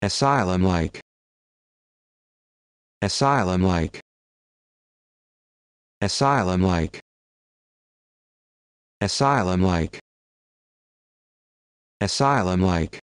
Asylum-like. Asylum-like. Asylum-like. Asylum-like. Asylum-like.